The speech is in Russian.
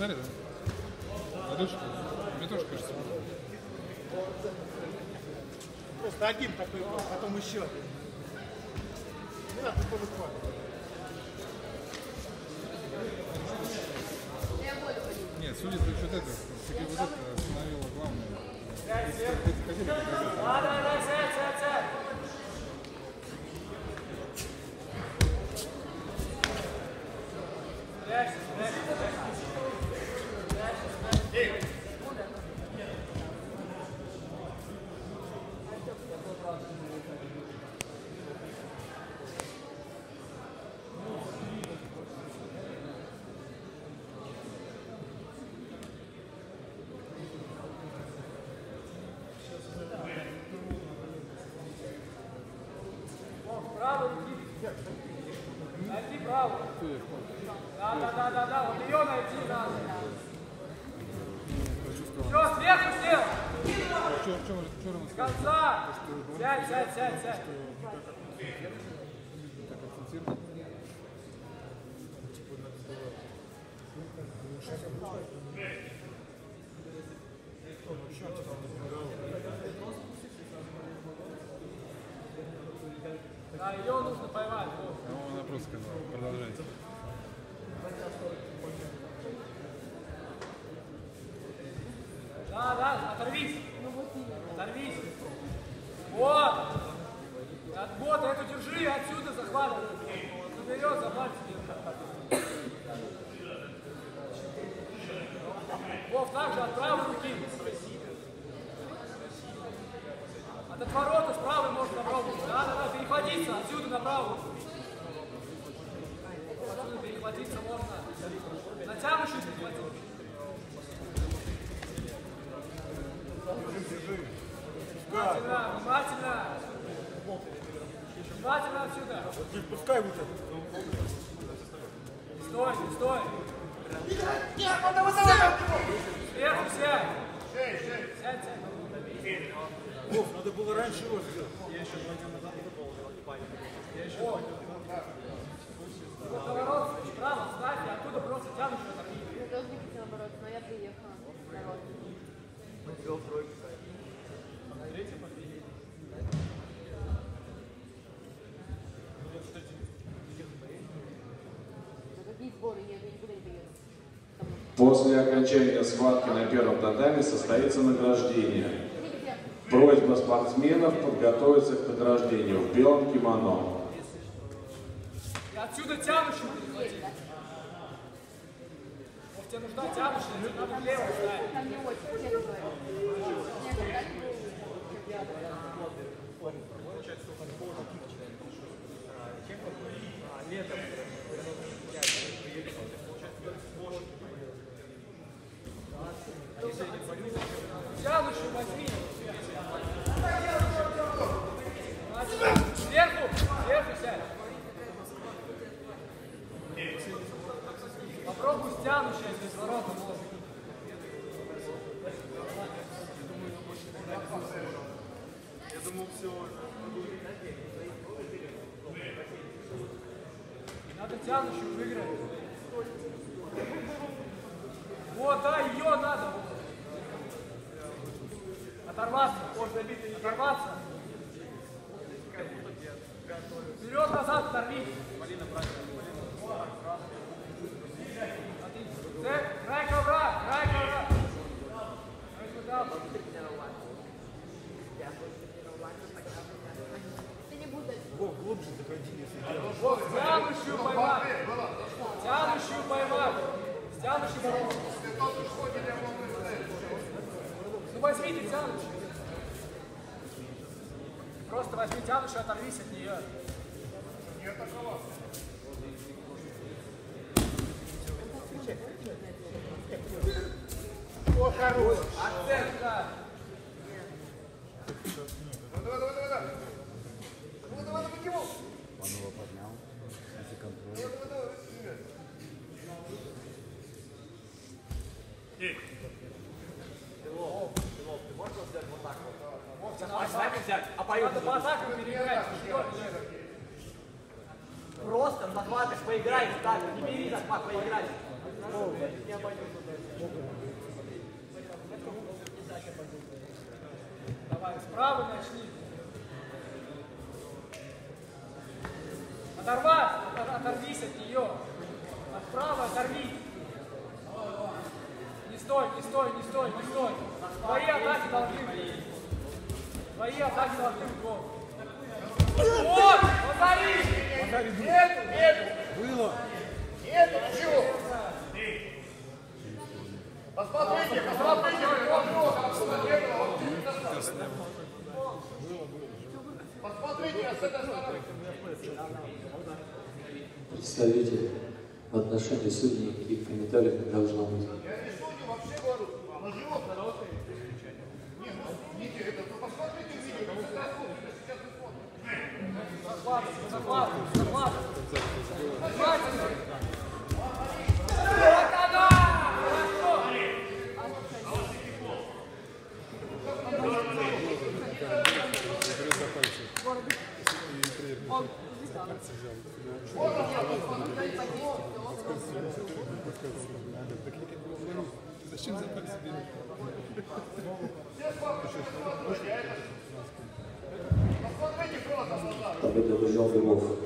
Казаре, да? Найдешь? Мне тоже кажется. Просто один такой, был, потом еще. Не надо повыквать. Нет, судьи за счет этого, таки вот это остановило главное. Это хотели показать, Да, да, да, сядь, сядь, сядь. Спрячься, спрячься, Да, да, да, да, да, вот ее найти надо. Все, сверху сел. В чем, в чем, в чем С конца. Сядь, сядь, сядь, сядь. так акцентировано? Да, ее нужно поймать. вот. А он просто сказал, продолжайте. Да, да. Оторвись. Вот. От- Вот, эту держи и отсюда захватывай. Заберет, за пальцы держи. Вов, также от правой руки. От отворота с правой можно попробовать. Да, да, да, перехватиться отсюда на правую. Отсюда перехватиться можно. Натянущий перехватиться. Внимательно, внимательно. Внимательно отсюда. Не пускай вот это. Стой, не стой. Сверху сядь. Сядь, сядь. Вов, надо было раньше его сделать. Вот поворот, справа, ставь, и оттуда просто тянешь это. Мы должны быть наоборот, но я приехала. Народ. На какие сборы? Я я никуда не поеду. После окончания схватки на первом татаме состоится награждение. Просьба спортсменов подготовиться к награждению в белом кимоно. И отсюда тянущий. Вот тебе нужна тянущая, тебе надо влево ставить. Там не очень, честно говорю. Нет, так не будет. Тянущую возьми. Сверху, сверху сядь. Попробуй с тянущей, если с ворота можно. Надо тянущую выиграть. Вот, да, ее надо. Оторваться, можно бить, оторваться. Вперед, назад, оторвись. Це, Тянущую поймать. Тянущую. С тянущей ворот. Ну возьмите тянущую. Просто возьми тянущую, оторвись от нее. О, хорош. атаку взять, а поют. Надо по атаку переиграть. Просто на захватах поиграй, так, не бери захват, поиграй. Давай, справа начни. Оторвать, оторвись от нее. Отправа оторвись. Не стой, не стой, не стой, не стой. Твои атаки должны быть. Твои в отношении судей никаких комментариев не должно быть. Я не судью, вообще говорю. На живот. Не, ну, видите, это, ну, посмотрите видео, как это работает. Сейчас вы смотрите. Захватывай, захватывай, захватывай. Захватывай. Вот она! Хорошо. Он взял. Зачем за пальцы берешь? Посмотрите просто в глаза. Победа